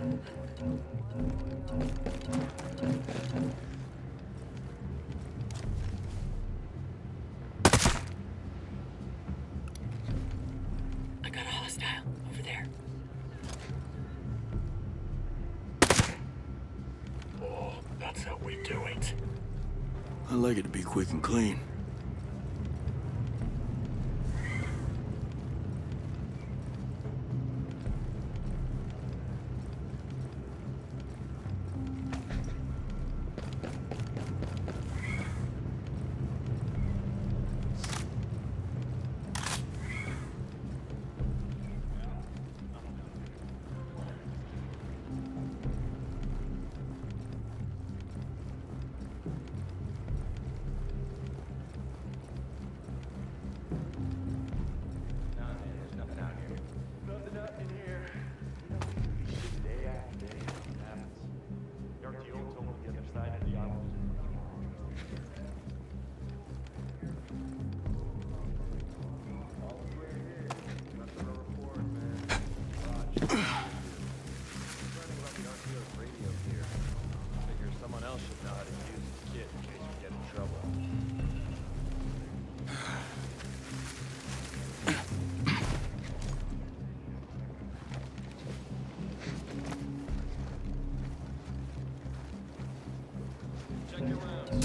I got a hostile over there. Oh, that's how we do it. I like it to be quick and clean.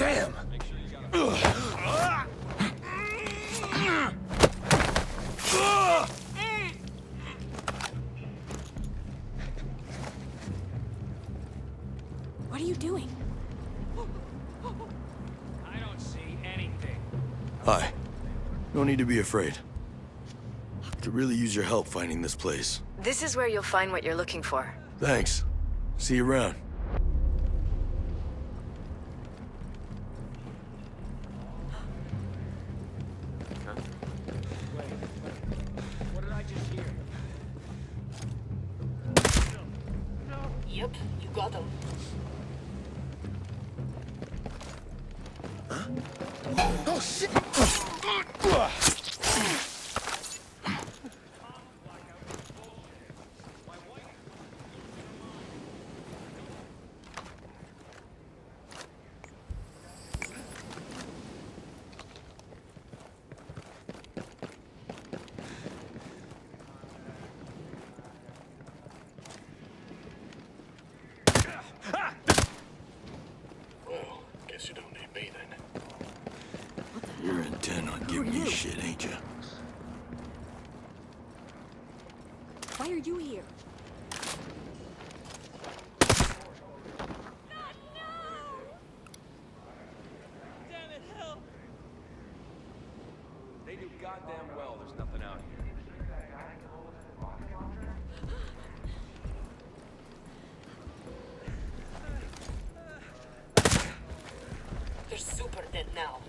Damn! What are you doing? I don't see anything. Hi. No need to be afraid. Could really use your help finding this place. This is where you'll find what you're looking for. Thanks. See you around. Yep, you got them. Oh, shit! Well, guess you don't need me then. You're intent on giving me shit, ain't you? Why are you here? They do goddamn well there's nothing out here. They're super dead now.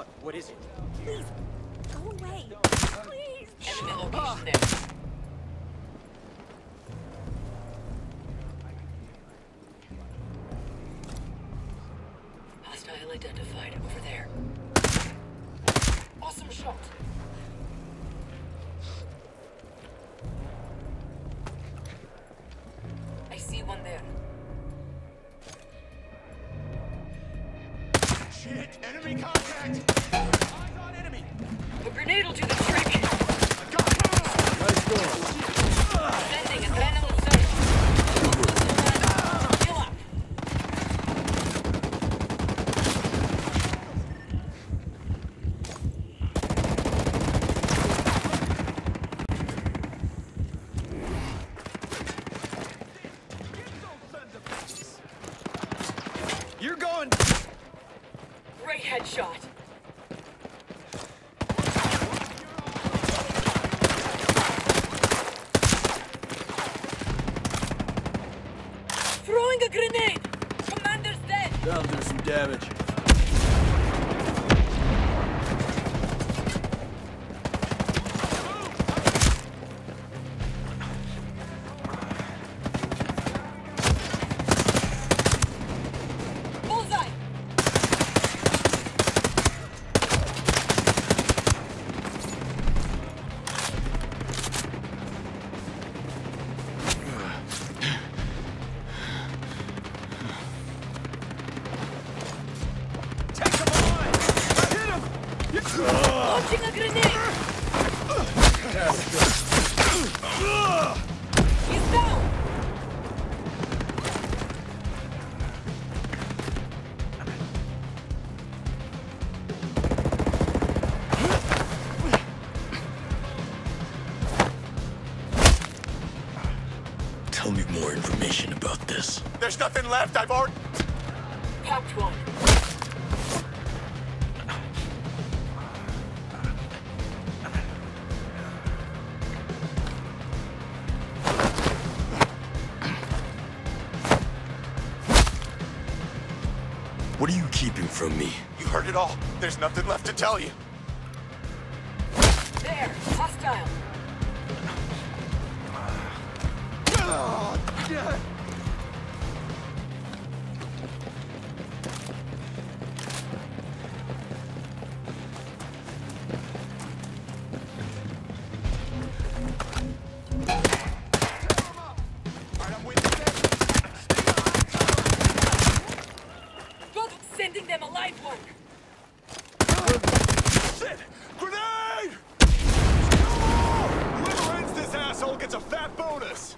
What? What? What is it? Please, go away. Please. Enemy location there. Hostile identified over there. Awesome shot. Enemy contact! Eyes on enemy! A grenade will do the trick. Nice going. Sending adrenaline surge. Kill up. You're going! Great headshot. Throwing a grenade! Commander's dead! That'll do some damage. Information about this. There's nothing left. I've already. Popped one. What are you keeping from me? You heard it all. There's nothing left to tell you. Grenade! Whoever ends this asshole gets a fat bonus.